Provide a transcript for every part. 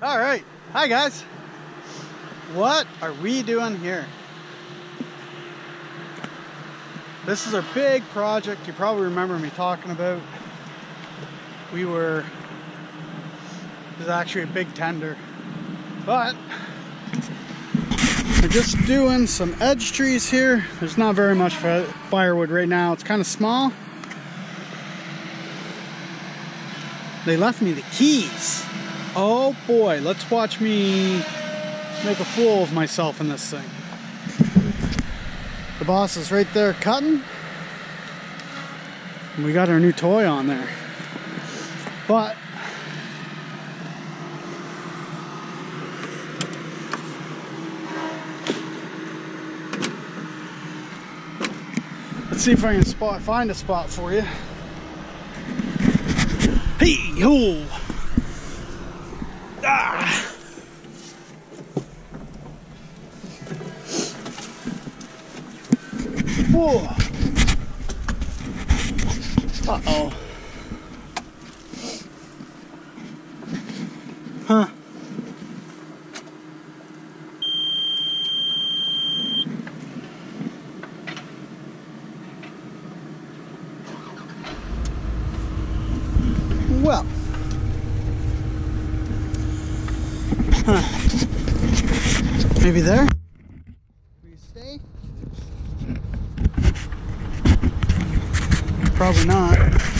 All right. Hi, guys. What are we doing here? This is our big project you probably remember me talking about. We were, it was actually a big tender, but we're just doing some edge trees here. There's not very much firewood right now. It's kind of small. They left me the keys. Oh boy, let's watch me make a fool of myself in this thing. The boss is right there cutting. And we got our new toy on there. But let's see if I can spot find a spot for you. Hey ho! Oh. Huh. Well. Huh. Maybe there? Probably not.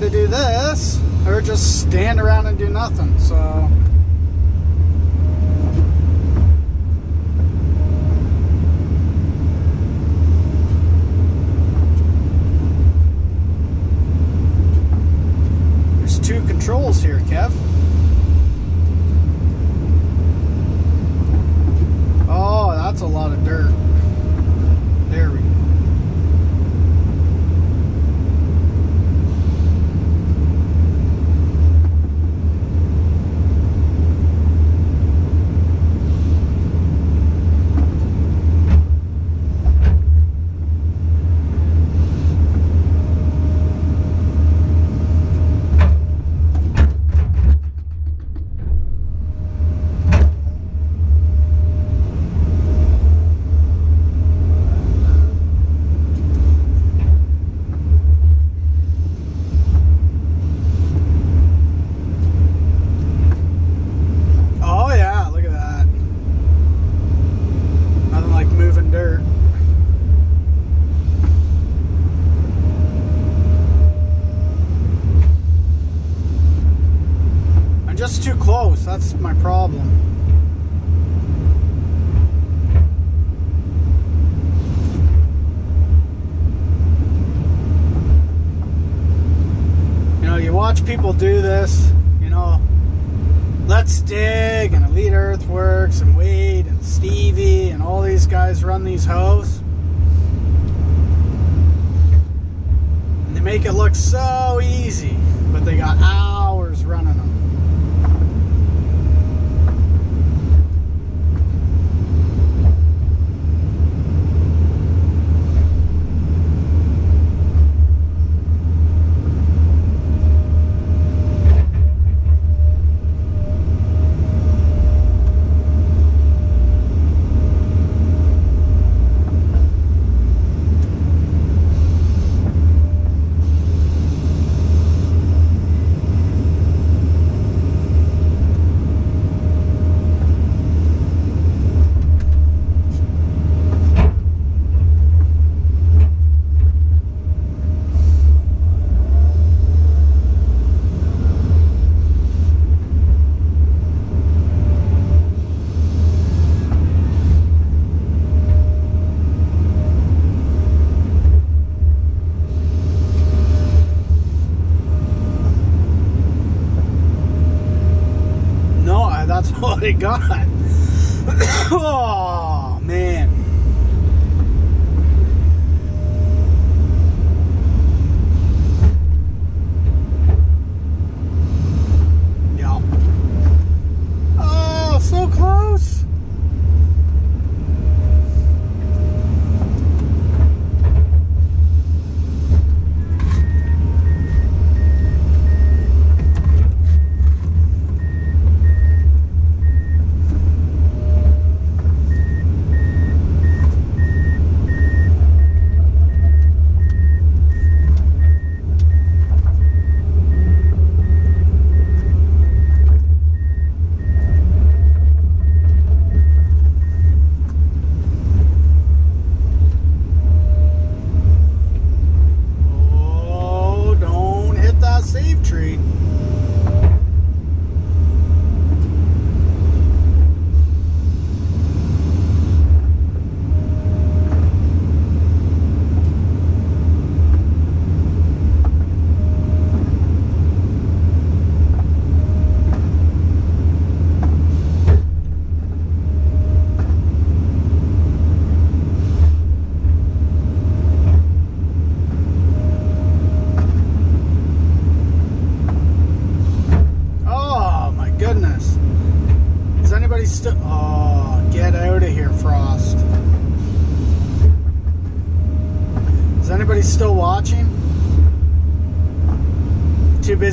To do this or just stand around and do nothing. So. There's two controls here, Kev. Oh, that's a lot of dirt. There we go. Oh yeah, look at that. Nothing like moving dirt. I'm just too close, that's my problem. You know, you watch people do this, you know, Let's Dig and Elite Earthworks and Wade and Stevie and all these guys run these hoes. And they make it look so easy, but they got hours running them. No, I- that's all I got. oh man. Yeah. Oh, so close.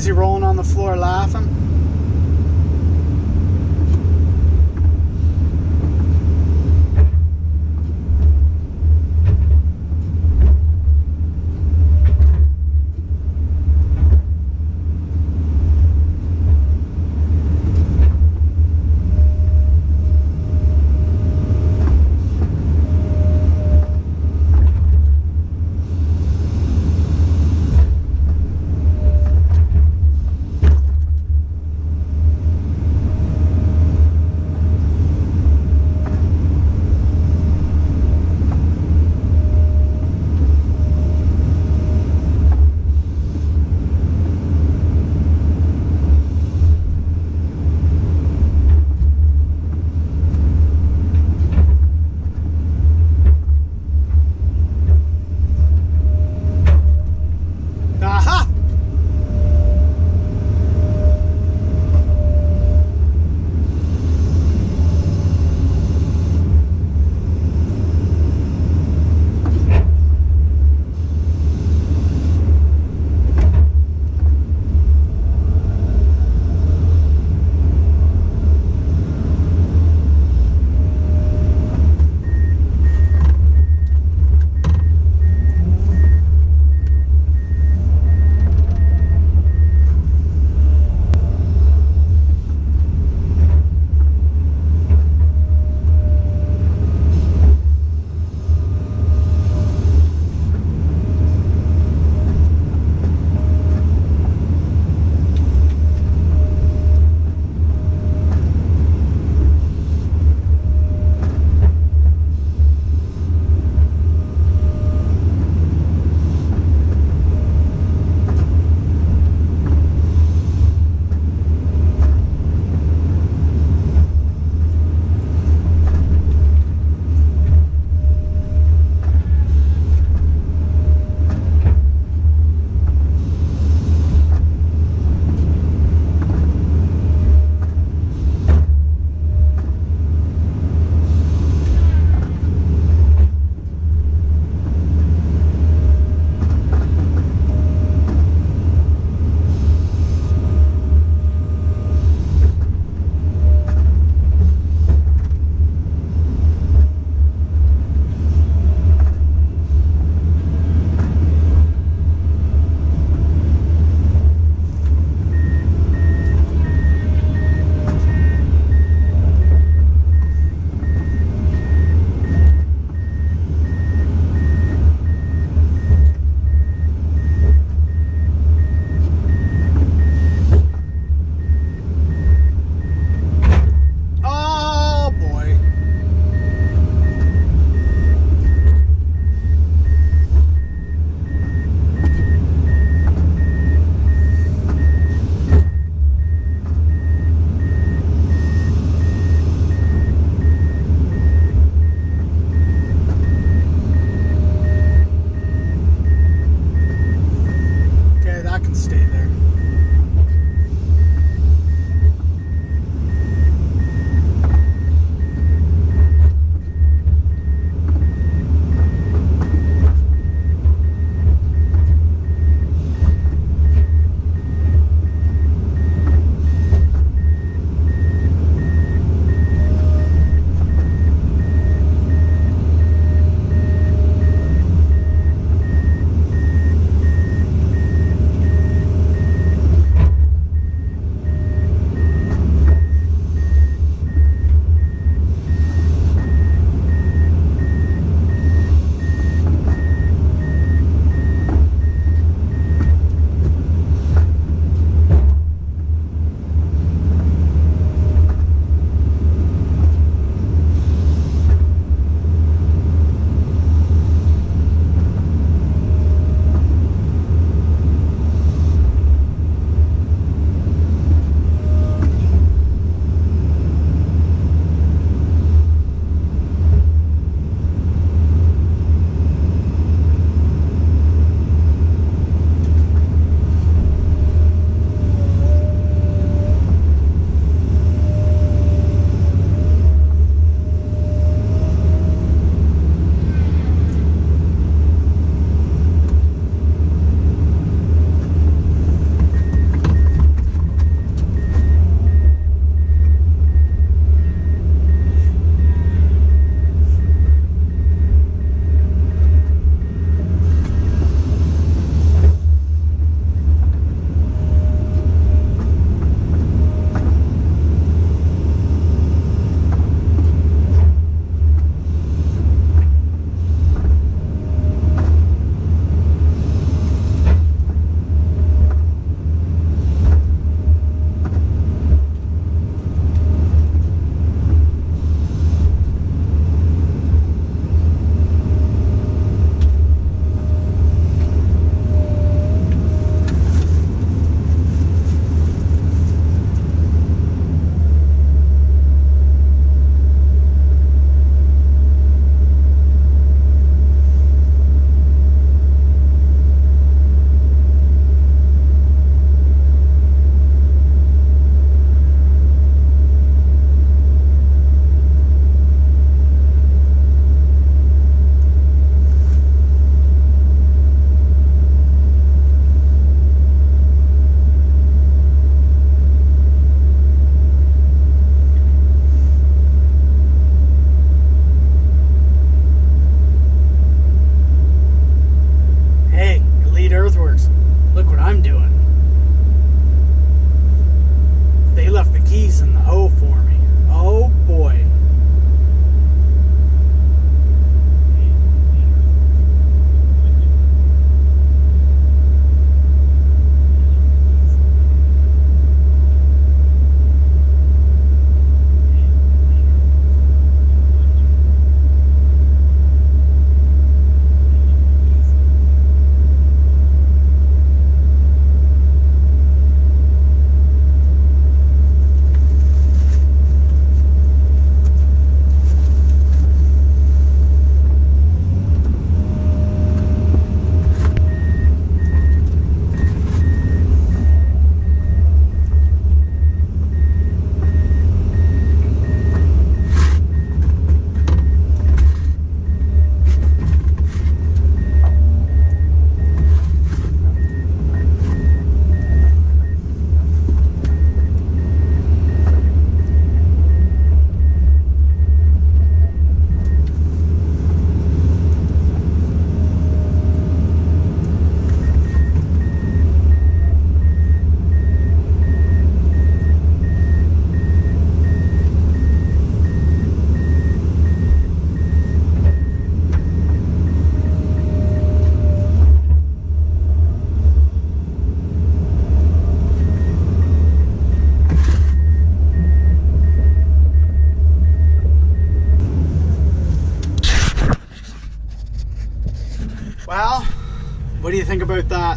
Busy rolling on the floor laughing.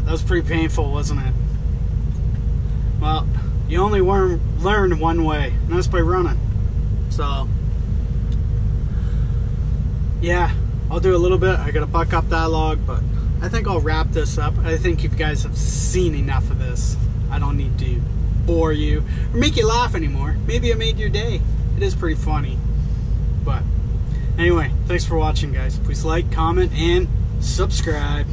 That? Was pretty painful, wasn't it? Well, you only learn, learn one way, and that's by running. So, yeah, I'll do a little bit. I gotta buck up log, but I think I'll wrap this up. I think you guys have seen enough of this. I don't need to bore you or make you laugh anymore. Maybe I made your day. It is pretty funny. But anyway, thanks for watching, guys. Please like, comment, and subscribe.